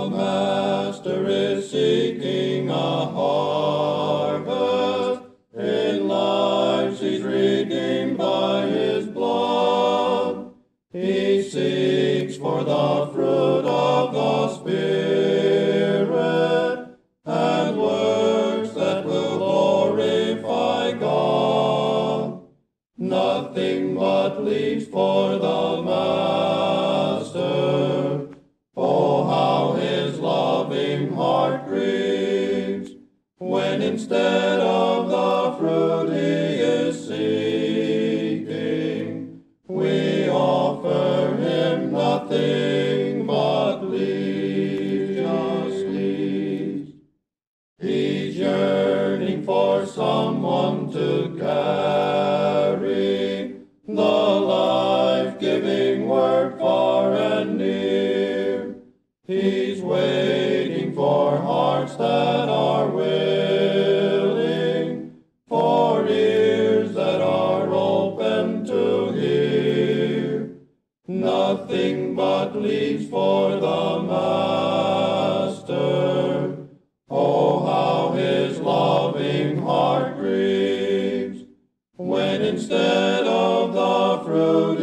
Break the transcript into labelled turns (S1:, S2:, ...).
S1: The Master is seeking a harvest in lives he's redeemed by his blood. He seeks for the fruit of the Spirit and works that will glorify God. Nothing but leaves for the Master. Heart grieves when instead of the fruit he is seeking, we offer him nothing but leaves. He's yearning for someone to carry the life-giving word far and near. He's waiting hearts that are willing, for ears that are open to hear. Nothing but leaves for the Master. Oh, how his loving heart grieves when instead of the fruit